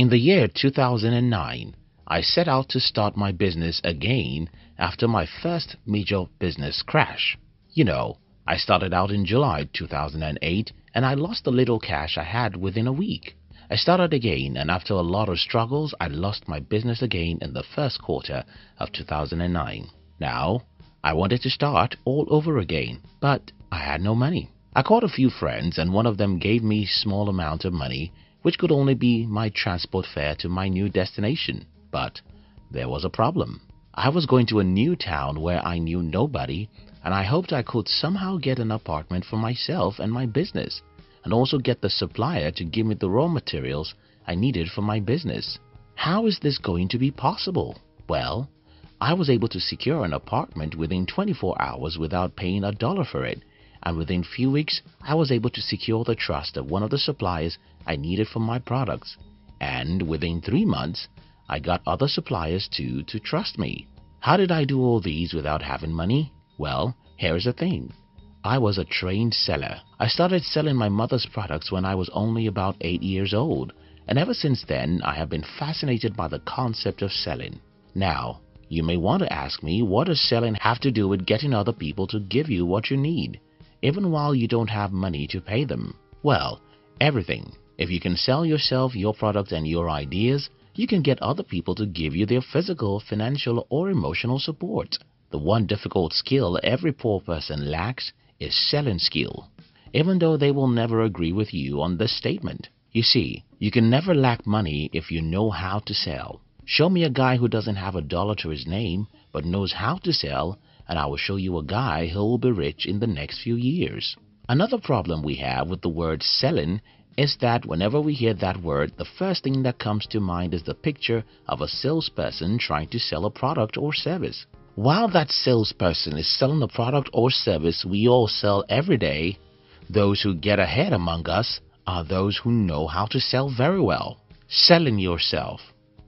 In the year 2009, I set out to start my business again after my first major business crash. You know, I started out in July 2008 and I lost the little cash I had within a week. I started again and after a lot of struggles, I lost my business again in the first quarter of 2009. Now, I wanted to start all over again, but I had no money. I called a few friends and one of them gave me small amount of money which could only be my transport fare to my new destination. But there was a problem. I was going to a new town where I knew nobody and I hoped I could somehow get an apartment for myself and my business and also get the supplier to give me the raw materials I needed for my business. How is this going to be possible? Well, I was able to secure an apartment within 24 hours without paying a dollar for it and within few weeks I was able to secure the trust of one of the suppliers I needed for my products and within three months I got other suppliers too to trust me. How did I do all these without having money? Well, here's the thing. I was a trained seller. I started selling my mother's products when I was only about 8 years old and ever since then I have been fascinated by the concept of selling. Now, you may want to ask me what does selling have to do with getting other people to give you what you need? Even while you don't have money to pay them? Well, everything. If you can sell yourself, your product and your ideas, you can get other people to give you their physical, financial or emotional support. The one difficult skill every poor person lacks is selling skill, even though they will never agree with you on this statement. You see, you can never lack money if you know how to sell. Show me a guy who doesn't have a dollar to his name but knows how to sell and I will show you a guy who will be rich in the next few years. Another problem we have with the word selling is that whenever we hear that word, the first thing that comes to mind is the picture of a salesperson trying to sell a product or service. While that salesperson is selling a product or service we all sell every day, those who get ahead among us are those who know how to sell very well. Selling yourself.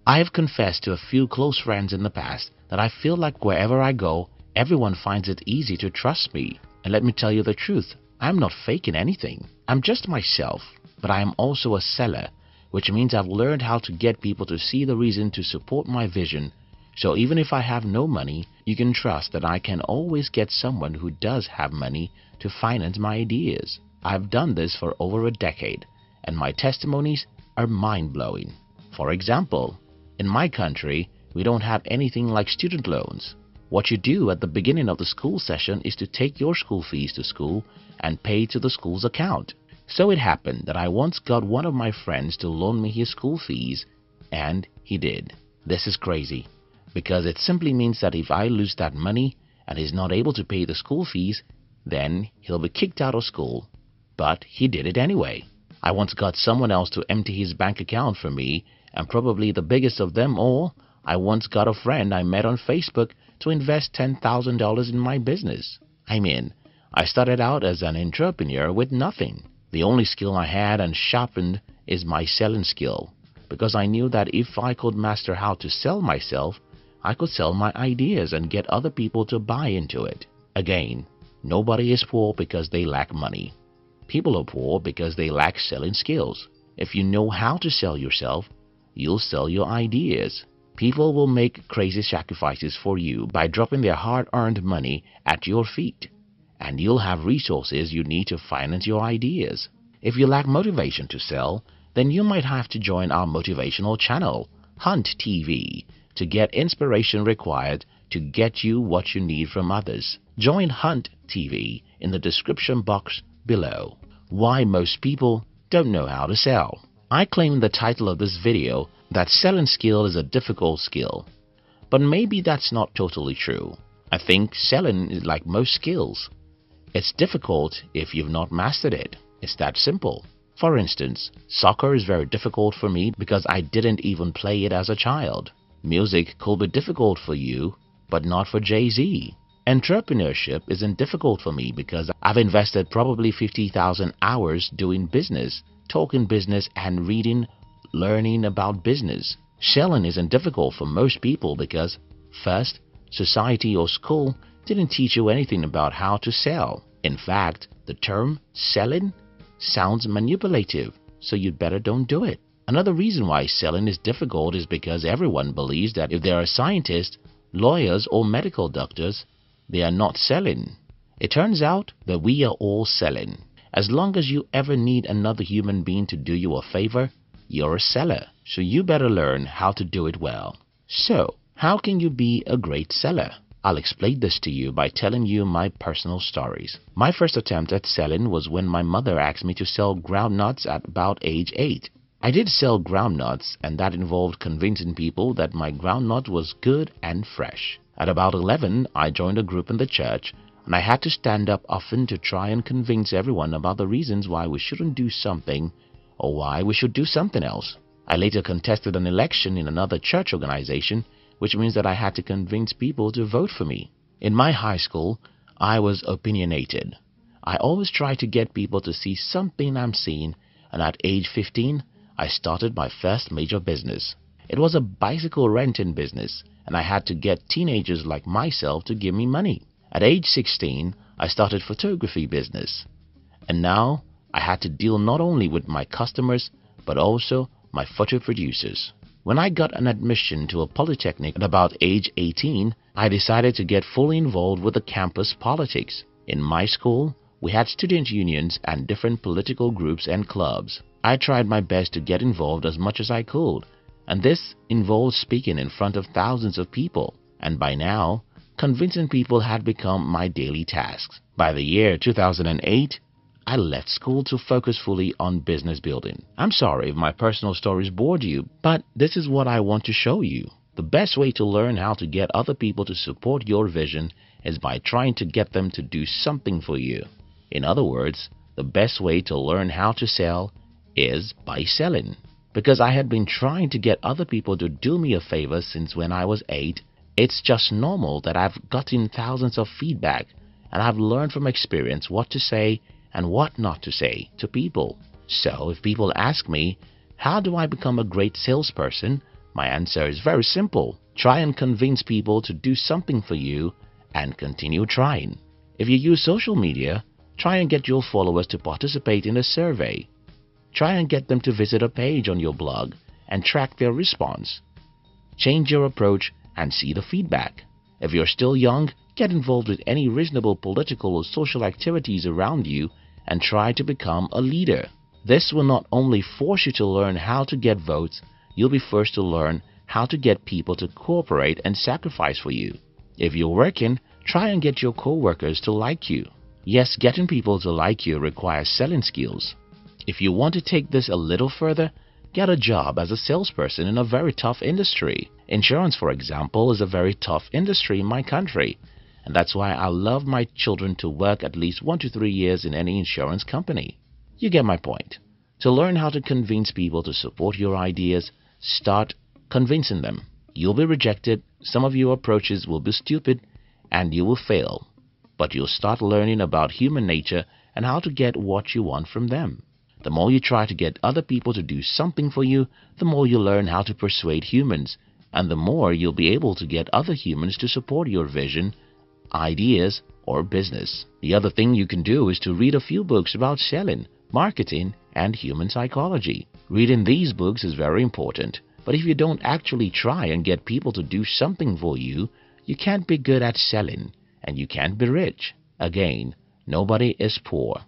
I have confessed to a few close friends in the past that I feel like wherever I go, Everyone finds it easy to trust me. And let me tell you the truth, I'm not faking anything. I'm just myself. But I am also a seller, which means I've learned how to get people to see the reason to support my vision. So even if I have no money, you can trust that I can always get someone who does have money to finance my ideas. I've done this for over a decade, and my testimonies are mind-blowing. For example, in my country, we don't have anything like student loans. What you do at the beginning of the school session is to take your school fees to school and pay to the school's account. So it happened that I once got one of my friends to loan me his school fees and he did. This is crazy because it simply means that if I lose that money and he's not able to pay the school fees, then he'll be kicked out of school. But he did it anyway. I once got someone else to empty his bank account for me and probably the biggest of them all, I once got a friend I met on Facebook to invest $10,000 in my business. I mean, I started out as an entrepreneur with nothing. The only skill I had and sharpened is my selling skill because I knew that if I could master how to sell myself, I could sell my ideas and get other people to buy into it. Again, nobody is poor because they lack money. People are poor because they lack selling skills. If you know how to sell yourself, you'll sell your ideas. People will make crazy sacrifices for you by dropping their hard-earned money at your feet, and you'll have resources you need to finance your ideas. If you lack motivation to sell, then you might have to join our motivational channel, Hunt TV, to get inspiration required to get you what you need from others. Join Hunt TV in the description box below. Why most people don't know how to sell. I claim the title of this video that selling skill is a difficult skill. But maybe that's not totally true. I think selling is like most skills. It's difficult if you've not mastered it. It's that simple. For instance, soccer is very difficult for me because I didn't even play it as a child. Music could be difficult for you, but not for Jay-Z. Entrepreneurship isn't difficult for me because I've invested probably 50,000 hours doing business, talking business and reading learning about business. Selling isn't difficult for most people because, first, society or school didn't teach you anything about how to sell. In fact, the term selling sounds manipulative, so you'd better don't do it. Another reason why selling is difficult is because everyone believes that if they are scientists, lawyers or medical doctors, they are not selling. It turns out that we are all selling. As long as you ever need another human being to do you a favor, you're a seller. So you better learn how to do it well. So, how can you be a great seller? I'll explain this to you by telling you my personal stories. My first attempt at selling was when my mother asked me to sell groundnuts at about age 8. I did sell groundnuts and that involved convincing people that my groundnut was good and fresh. At about 11, I joined a group in the church and I had to stand up often to try and convince everyone about the reasons why we shouldn't do something or why we should do something else. I later contested an election in another church organization which means that I had to convince people to vote for me. In my high school, I was opinionated. I always tried to get people to see something I'm seeing, and at age 15, I started my first major business. It was a bicycle renting business, and I had to get teenagers like myself to give me money. At age 16, I started photography business. And now, I had to deal not only with my customers, but also my photo producers. When I got an admission to a polytechnic at about age 18, I decided to get fully involved with the campus politics. In my school, we had student unions and different political groups and clubs. I tried my best to get involved as much as I could, and this involved speaking in front of thousands of people. And by now, convincing people had become my daily tasks. By the year 2008, I left school to focus fully on business building. I'm sorry if my personal stories bored you, but this is what I want to show you. The best way to learn how to get other people to support your vision is by trying to get them to do something for you. In other words, the best way to learn how to sell is by selling. Because I had been trying to get other people to do me a favor since when I was 8, it's just normal that I've gotten thousands of feedback and I've learned from experience what to say and what not to say to people. So if people ask me, how do I become a great salesperson? My answer is very simple. Try and convince people to do something for you and continue trying. If you use social media, try and get your followers to participate in a survey. Try and get them to visit a page on your blog and track their response. Change your approach and see the feedback. If you're still young, get involved with any reasonable political or social activities around you and try to become a leader. This will not only force you to learn how to get votes, you'll be forced to learn how to get people to cooperate and sacrifice for you. If you're working, try and get your co-workers to like you. Yes, getting people to like you requires selling skills. If you want to take this a little further, get a job as a salesperson in a very tough industry. Insurance, for example, is a very tough industry in my country and that's why I love my children to work at least one to three years in any insurance company. You get my point. To learn how to convince people to support your ideas, start convincing them. You'll be rejected, some of your approaches will be stupid, and you will fail. But you'll start learning about human nature and how to get what you want from them. The more you try to get other people to do something for you, the more you learn how to persuade humans, and the more you'll be able to get other humans to support your vision ideas, or business. The other thing you can do is to read a few books about selling, marketing, and human psychology. Reading these books is very important, but if you don't actually try and get people to do something for you, you can't be good at selling, and you can't be rich. Again, nobody is poor.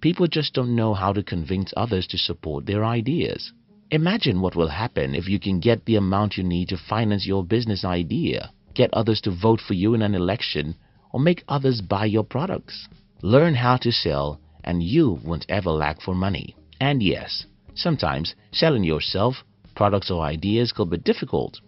People just don't know how to convince others to support their ideas. Imagine what will happen if you can get the amount you need to finance your business idea, get others to vote for you in an election, or make others buy your products. Learn how to sell and you won't ever lack for money. And yes, sometimes selling yourself, products or ideas could be difficult.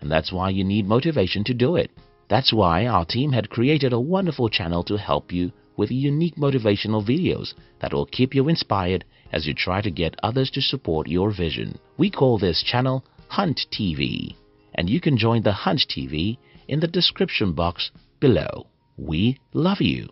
And that's why you need motivation to do it. That's why our team had created a wonderful channel to help you with unique motivational videos that will keep you inspired as you try to get others to support your vision. We call this channel Hunt TV and you can join the Hunt TV in the description box below. We love you.